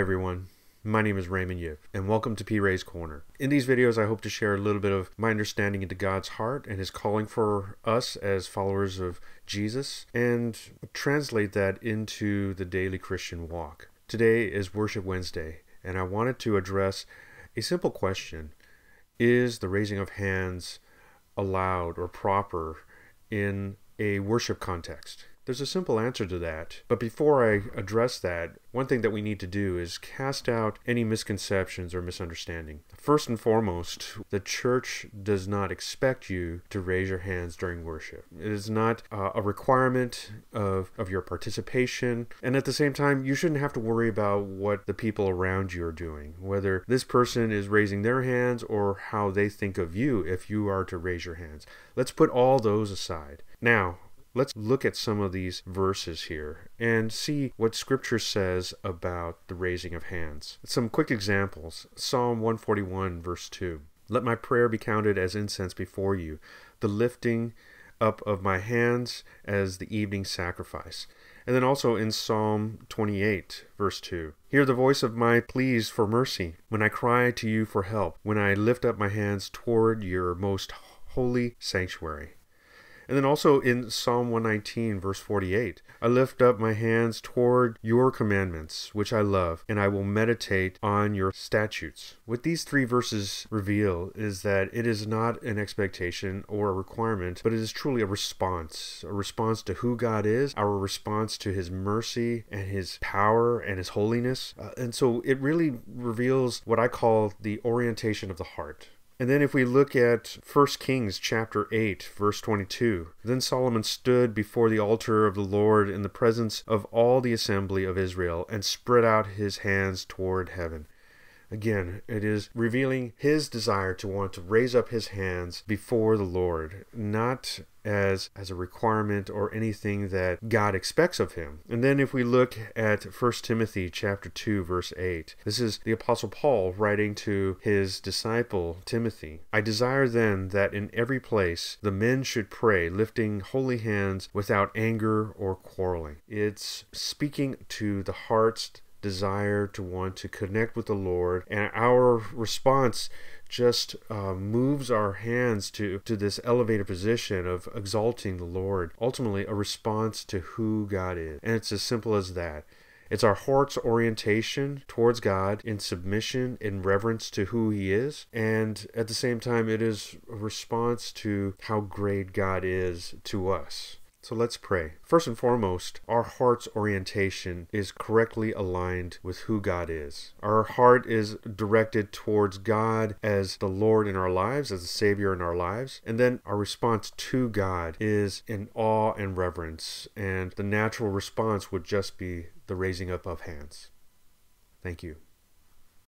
Hi everyone, my name is Raymond Yip, and welcome to PRay's Corner. In these videos, I hope to share a little bit of my understanding into God's heart and His calling for us as followers of Jesus, and translate that into the daily Christian walk. Today is Worship Wednesday, and I wanted to address a simple question Is the raising of hands allowed or proper in a worship context? There's a simple answer to that. But before I address that, one thing that we need to do is cast out any misconceptions or misunderstanding. First and foremost, the church does not expect you to raise your hands during worship. It is not uh, a requirement of, of your participation. And at the same time, you shouldn't have to worry about what the people around you are doing, whether this person is raising their hands or how they think of you if you are to raise your hands. Let's put all those aside. Now, Let's look at some of these verses here and see what Scripture says about the raising of hands. Some quick examples Psalm 141, verse 2. Let my prayer be counted as incense before you, the lifting up of my hands as the evening sacrifice. And then also in Psalm 28, verse 2. Hear the voice of my pleas for mercy when I cry to you for help, when I lift up my hands toward your most holy sanctuary. And then also in Psalm 119, verse 48, I lift up my hands toward your commandments, which I love, and I will meditate on your statutes. What these three verses reveal is that it is not an expectation or a requirement, but it is truly a response a response to who God is, our response to his mercy and his power and his holiness. Uh, and so it really reveals what I call the orientation of the heart. And then if we look at 1 Kings chapter 8 verse 22, then Solomon stood before the altar of the Lord in the presence of all the assembly of Israel and spread out his hands toward heaven. Again, it is revealing his desire to want to raise up his hands before the Lord, not as as a requirement or anything that God expects of him. And then if we look at 1 Timothy chapter 2 verse 8, this is the apostle Paul writing to his disciple Timothy. I desire then that in every place the men should pray lifting holy hands without anger or quarreling. It's speaking to the heart's desire to want to connect with the Lord, and our response just uh, moves our hands to, to this elevated position of exalting the Lord. Ultimately, a response to who God is. And it's as simple as that. It's our heart's orientation towards God in submission, in reverence to who He is. And at the same time, it is a response to how great God is to us. So let's pray. First and foremost, our heart's orientation is correctly aligned with who God is. Our heart is directed towards God as the Lord in our lives, as the Savior in our lives. And then our response to God is in awe and reverence. And the natural response would just be the raising up of hands. Thank you.